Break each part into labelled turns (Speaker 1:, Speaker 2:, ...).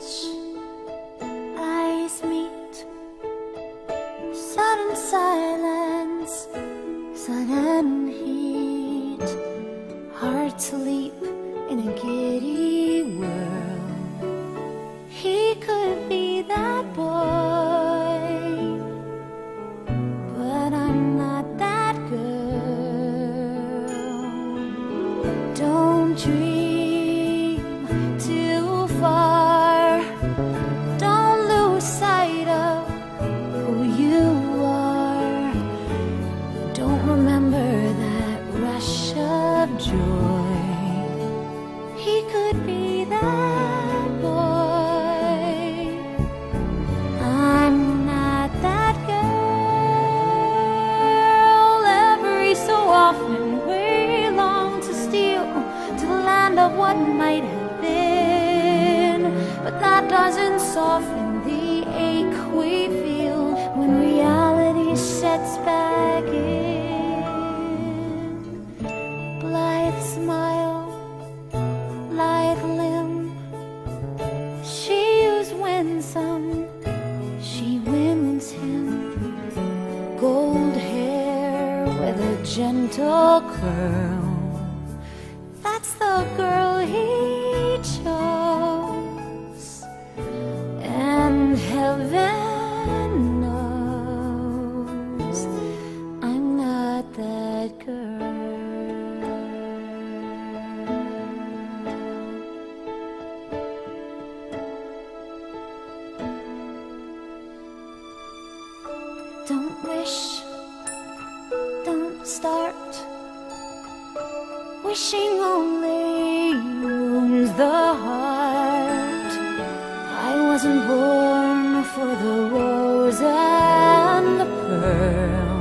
Speaker 1: touch, eyes meet, sudden silence, sudden heat, hearts leap in a giddy whirl. He could be that boy, but I'm not that girl. Don't dream. Joy. He could be that boy. I'm not that girl. Every so often we long to steal to the land of what might have been, but that doesn't soften the ache we feel gentle curl. That's the girl he chose. And heaven knows I'm not that girl. Don't wish, start wishing only wounds the heart. I wasn't born for the rose and the pearl.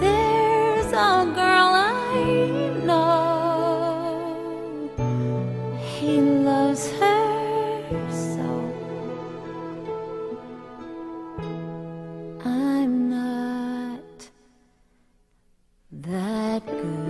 Speaker 1: There's a girl. that good.